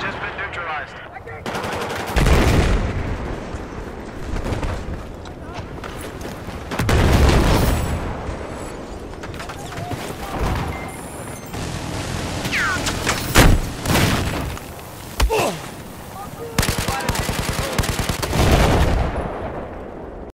Just been neutralized.